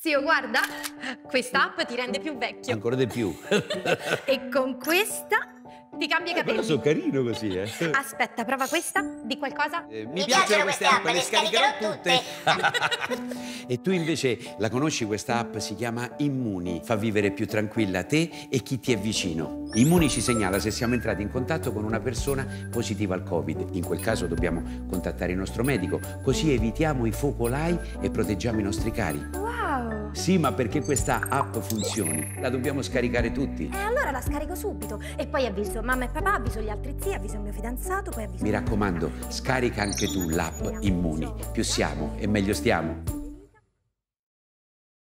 Zio, guarda, questa app ti rende più vecchio. Ancora di più. E con questa ti cambia i Eh, però capelli. sono carino così, eh. Aspetta, prova questa. Di qualcosa? Eh, Mi piacciono queste app, le scaricherò tutte. e tu invece la conosci questa app? Si chiama Immuni. Fa vivere più tranquilla te e chi ti è vicino. Immuni ci segnala se siamo entrati in contatto con una persona positiva al Covid. In quel caso dobbiamo contattare il nostro medico, così evitiamo i focolai e proteggiamo i nostri cari. Sì, ma perché questa app funzioni, la dobbiamo scaricare tutti. E allora la scarico subito. E poi avviso mamma e papà, avviso gli altri zii, avviso il mio fidanzato, poi avviso... Mi raccomando, scarica anche tu l'app Immuni. Più siamo e meglio stiamo.